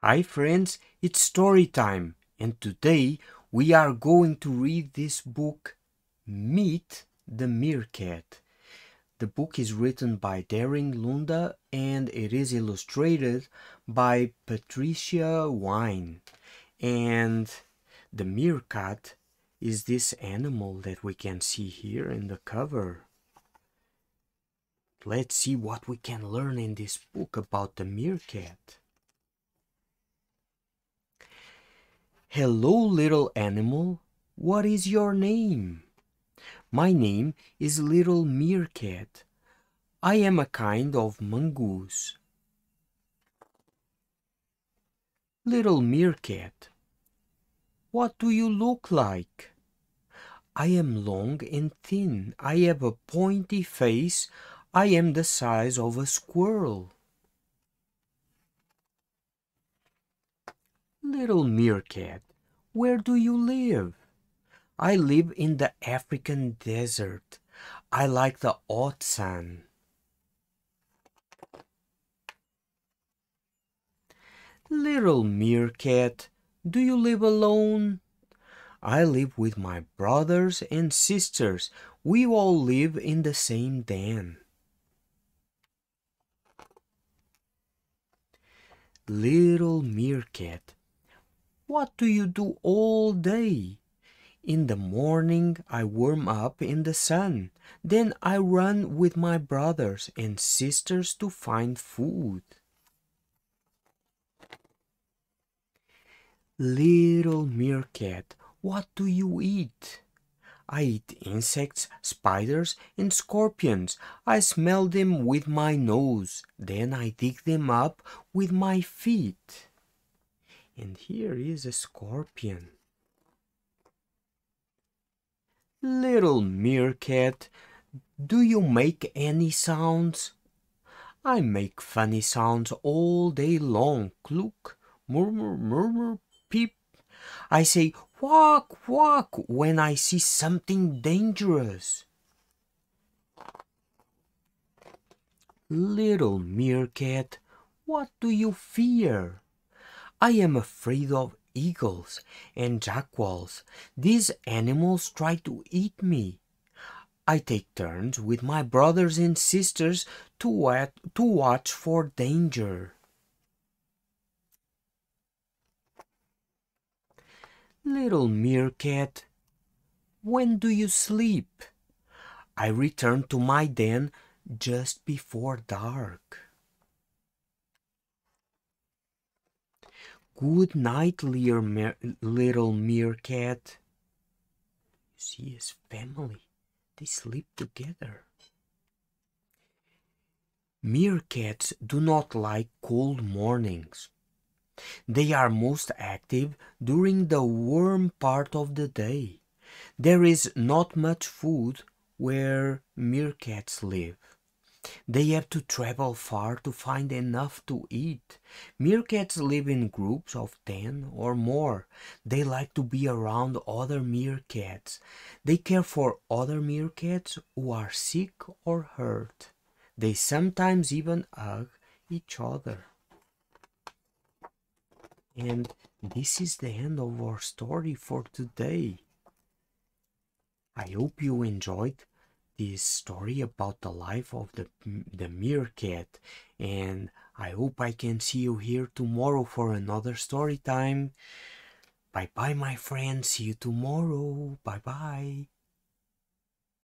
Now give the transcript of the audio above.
Hi friends, it's story time and today we are going to read this book Meet the Meerkat. The book is written by Darrin Lunde and it is illustrated by Patricia Wynne. And the meerkat is this animal that we can see here in the cover. Let's see what we can learn in this book about the meerkat. Hello, little animal. What is your name? My name is Little Meerkat. I am a kind of mongoose. Little Meerkat, what do you look like? I am long and thin. I have a pointy face. I am the size of a squirrel. Little meerkat, where do you live? I live in the African desert. I like the hot sun. Little meerkat, do you live alone? I live with my brothers and sisters. We all live in the same den. Little meerkat, what do you do all day? In the morning I warm up in the sun. Then I run with my brothers and sisters to find food. Little meerkat, what do you eat? I eat insects, spiders, and scorpions. I smell them with my nose. Then I dig them up with my feet. And here is a scorpion. Little meerkat, do you make any sounds? I make funny sounds all day long. Cluck, murmur, murmur, peep. I say quack, quack when I see something dangerous. Little meerkat, what do you fear? I am afraid of eagles and jackals. These animals try to eat me. I take turns with my brothers and sisters to, to watch for danger. Little meerkat, when do you sleep? I return to my den just before dark. Good night, little meerkat. You see his family. They sleep together. Meerkats do not like cold mornings. They are most active during the warm part of the day. There is not much food where meerkats live. They have to travel far to find enough to eat. Meerkats live in groups of 10 or more. They like to be around other meerkats. They care for other meerkats who are sick or hurt. They sometimes even hug each other. And this is the end of our story for today. I hope you enjoyed this story about the life of the, the meerkat and I hope I can see you here tomorrow for another story time. Bye bye my friends, see you tomorrow. Bye bye.